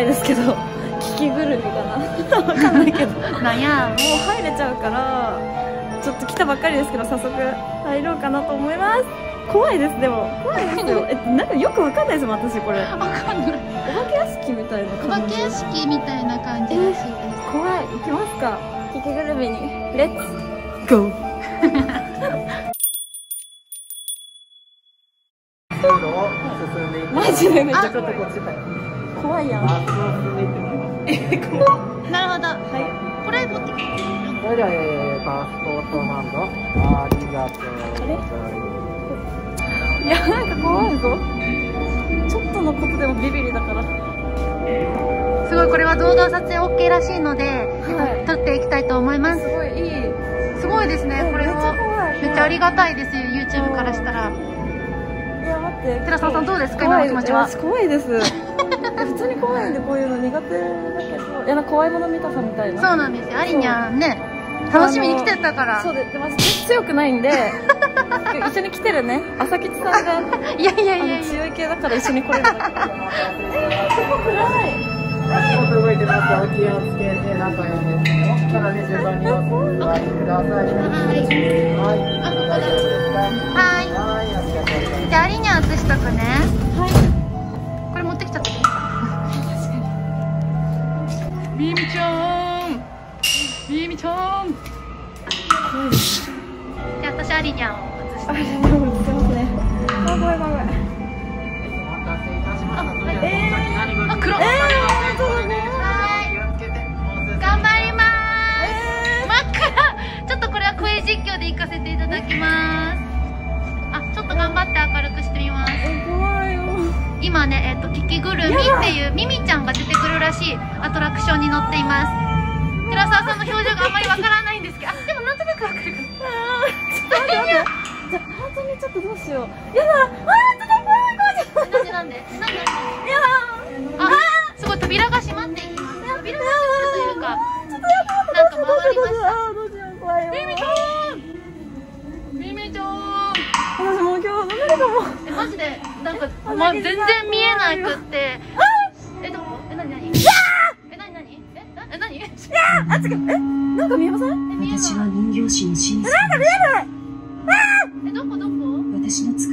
ないですけど聞きぐるみかな。わかんないけど。もうなんや入れちゃうからちょっと来たばっかりですけど早速入ろうかなと思います。怖いですでも。怖いですよ。えなんかよくわかんないですもん私これ。わかんない。お化け屋敷みたいなお化感じけ屋敷みたいな感じらしいです。怖い。行きますか。聞きぐるみに。レッツゴーマジでめっちゃちょっとこっち怖いやん。あっちを進んでいっ。てもらいますなるほど。はこれ持ってきて。それでは、えー、パスポートマンドありがとうございます。いいやなんか怖いぞ。ちょっとのことでもビビりだから。すごいこれは動画撮影 OK らしいので、はい。撮っていきたいと思います。すごいいい。すごいですね。これは怖い。めっちゃありがたいですよ YouTube からしたら。いや待って。寺澤さんどうですか？今の気持ちは。怖いです普通に怖いんでこういうの苦手だけど。いやなんか怖いもの見たさみたいな。そうなんですよ。アリニャンね。楽しみに来てたから。そうででも私強くないんで。一緒に来てるね。朝吉さんが。いやいやいあやいや。の強い系だから一緒に来れる。だけえー、すごくない足元動いてますお気をつけて中へね奥からね順番にお座りください。はい。はいあここだ。大丈夫ですかはい。はいありがとうございます。じゃあアリニャン写しとくね。はいアリニャンを写してますねあ怖い怖い怖いお待たせいたしましたそれではえーあ黒え本当だねはい頑張ります真っ暗ちょっとこれは声実況で行かせて。いただきますあちょっと頑張って。明るくして。みます怖いよ今ね、えっと、キキぐるみって。いうミミちゃんが出て。くるらしいアトラクションに乗って。います寺澤さんの表情があんまりわからないんですけどあでもなんとなくわかるかなじゃあ本当にちょっとどうしよう。やだ。あーちょっと怖い怖い。なんでなんでなんでい。やあすごい扉が閉まっていきます。扉が閉まるというか。ちょっとやだなんか回りましたどうしよう。怖いよミミちゃんミミちゃん。私もう今日飲めるかも。えマジでなんか、あま、全然見えなくって。えどこえなに？なに？えなに？なに？えなえなに？えあ違うえなんか見えません？見え私はない人形師の清水え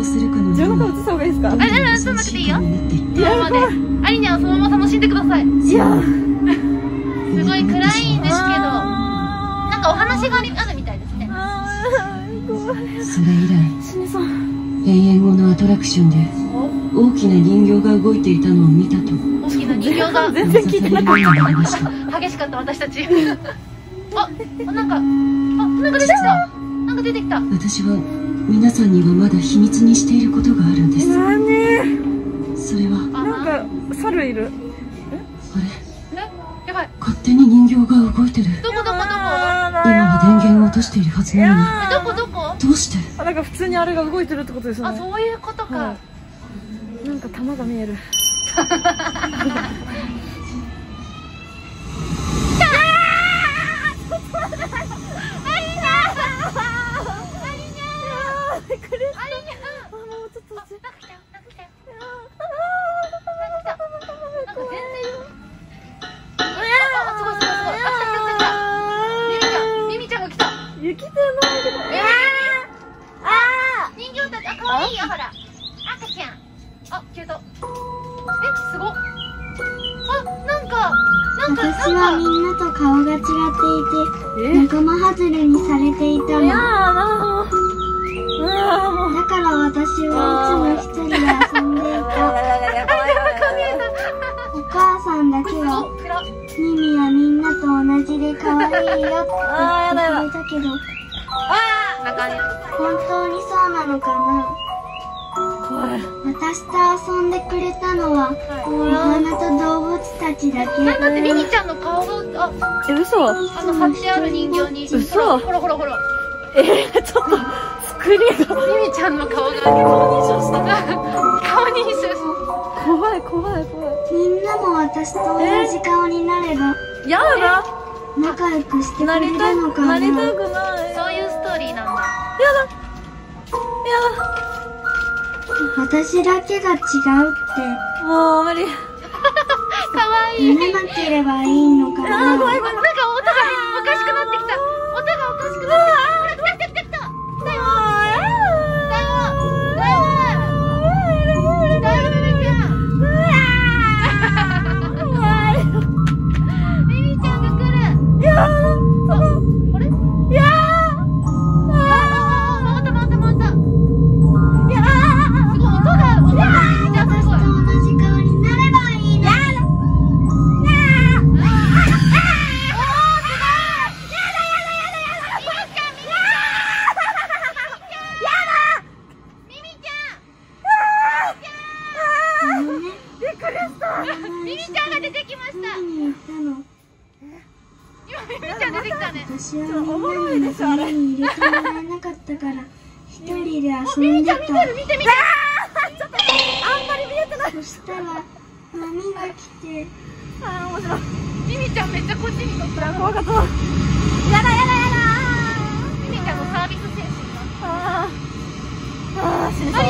15個映した方がいいですか？あ、映さなくていいよ。やいアリニャをそのまま楽しんでください。いや。すごい暗いんですけどなんかお話があるみたいですね。それ以来死にそう後のアトラクションで大きな人形が動いていたのを見たと。大きな人形が？全然聞いてなかった。激しかった私たち。あ、なんかあ、なんか出てきた。なんか出てきた。私は皆さんにはまだ秘密にしていることがあるんです。それは？あなんか猿いる？あれ？え？やばい。勝手に人形が動いてる。どこどこ？どこ今は電源を落としているはずなのに。えどこどこ？どうして？あなんか普通にあれが動いてるってことですよあねそういうことか、はい。なんか玉が見える あ消えた。えすごっ。あなんかなんか私はみんなと顔が違っていえ？て仲間外れにされていたの。だから私はいつも一人で遊んでいた。お母さんだけはミミはみんなと同じで可愛いよって言ってくれたけど本当にそうなのかな私と遊んでくれたのは、お花と動物たちだけ。だってミミちゃんの顔があえ嘘？あの貼ってある人形に。嘘。ほらほらほらほら。えー、ちょっとスクリーンが。ミミちゃんの顔が顔認証した。顔認証し怖い怖い怖い。みんなも私と同じ顔になれば、やだ仲良くしてくれなりたるのかな。なりたくない。そういうストーリーなんだ。や私だけが違うって、だもう無理。かわいい。見なければいいのかな。なんか音がおかしくなって遊んでた。見てる見て見て。そしたら、波が来て、あー面白い。ミミちゃんめっちゃこっちに撮った。怖かったやだやだやミミちゃんのサービス精神が。だあー。あー死にそう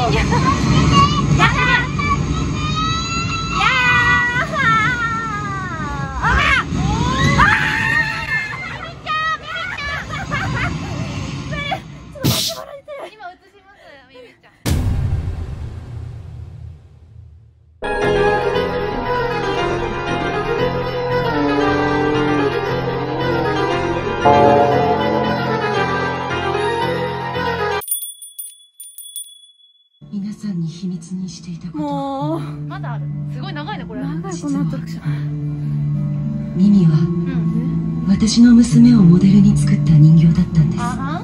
ミミはうん私の娘をモデルに作った人形だったんです。あ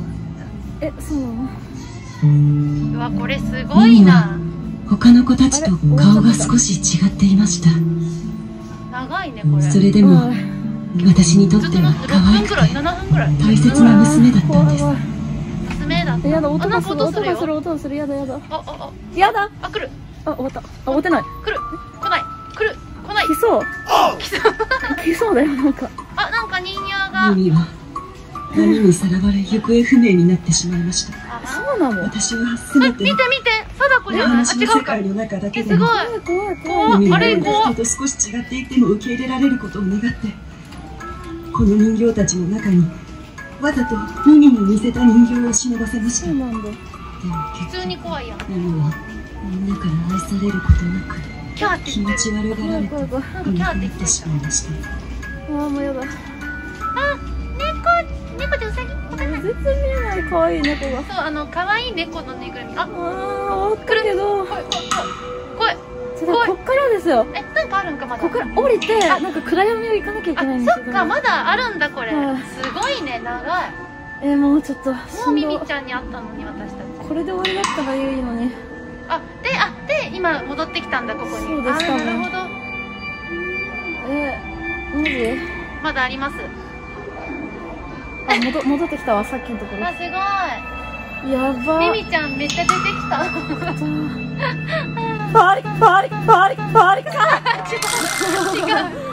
えそう。なのうわこれすごいな。他の子たちと顔が少し違っていました。長いねこれ。それでも私にとっては可愛6分くて7分くらい。大切な娘だったんです。娘だった。えやだ音がする音がするよ？音がするやだやだ。ああやだ。ああ来る。あ終わった。あ終わってない。来る。来ない。来る来ない。来そう。来そう。来そうだよなんか。あなんか人形が。ミミは波にさらわれ行方不明になってしまいました。あそうなの？私はせめて見て見て。貞子じゃない。あ話の世違うか。界の中だけえごいですも怖い。怖い怖い。怖ミミあれが怖人と少し違っていても受け入れられることを願ってこの人形たちの中にわざとミミに似せた人形を忍ばせました。でもそうなんだ。普通に怖いやん。ミミはみんなから愛されることなく気持ち悪がられて怖い怖いなんかいキャーって言ってなくなってしまいましたあーもうやだあ猫猫でウサギわかんない全然見えない可愛い猫がそうあの可愛い猫のぬいぐるみああー終わったけど怖い怖い怖いこっからですよえなんかあるんかまだこっから降りてなんか暗闇を行かなきゃいけないんですけどあそっかまだあるんだこれはいすごいね長いえー、もうちょっともうミミちゃんに会ったのに私たちこれで終わりだったらいいのにあであで今戻ってきたんだここに。そうですか。ねあなるほど。えー、マジまだあります。あ戻戻ってきたわさっきのところ。あすやば。ごいミミちゃんめっちゃ出てきた。パリパリパリパリか。違う。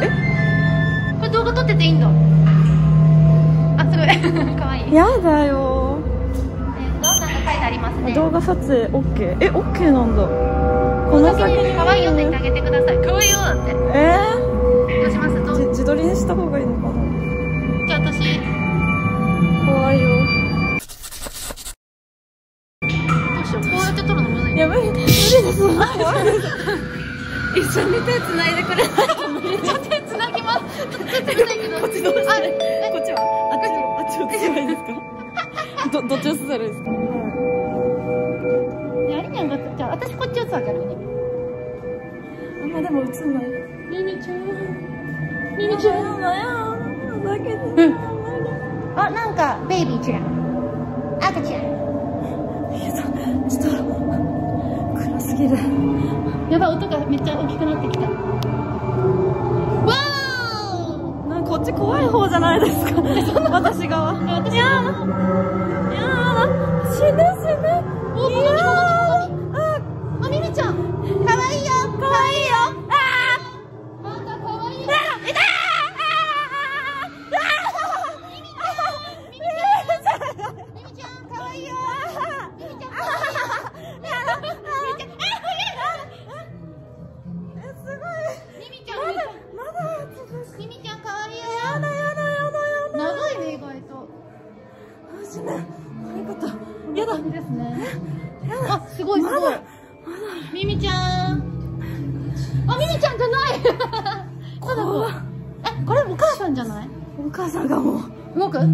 え？これ動画撮ってていいんだあすごいかわいいやだよ。えっとなんか書いてありますね？動画撮影 OK え OK なんだ。この先。に可愛いよって言ってあげてください。可愛いよだって。えどつわけあるねあんまでも映んない。ミミちゃん。ミミちゃん。だよふざけてベイビーちゃん赤ちゃんちょっと。暗すぎる。やばい音がめっちゃ大きくなってきた。わー！なんかこっち怖い方じゃないですか？私側。いやさんじゃない？お母さんがもう。動くあ動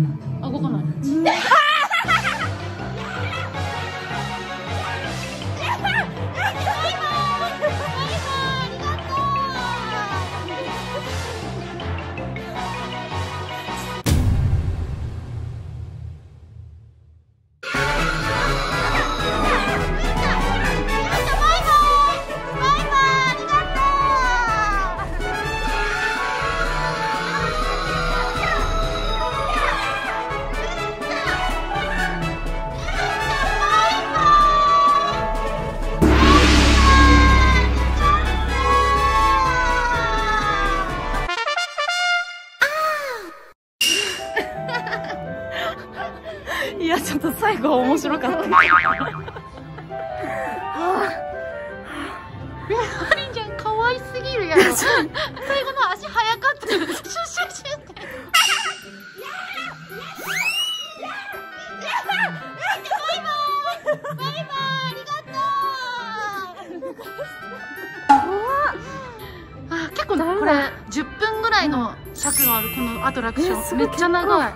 リンちゃん可愛すぎるやろ。最後の足早かった。シュッシュッシュッってバイバーイバイバーイありがとうあ結構これ10分ぐらいの尺があるこのアトラクションめっちゃ長い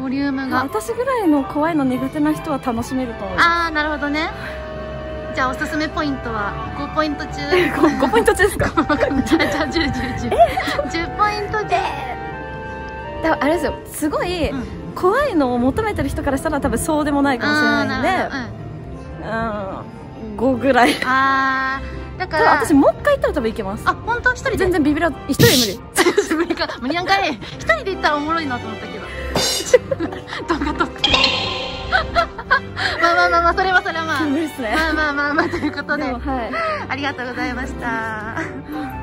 ボリュームが私ぐらいの怖いの苦手な人は楽しめると思うああなるほどねじゃあおすすめポイントは5ポイント中 5, 5ポイント中ですか？じゃあじゃあ10、10、10。10ポイントで。だあれですよすごいうん怖いのを求めてる人からしたら多分そうでもないかもしれないんでうん5ぐらいうん。あー、だから、私もう一回行ったら多分行けますあ、本当？一人で？全然ビビら一人で無理 無理か。無理なんかい。一人で行ったらおもろいなと思ったけど。動画撮って。まあまあまあまあ、それはそれはまあ。ねまあまあまあまあ、ということではいありがとうございました。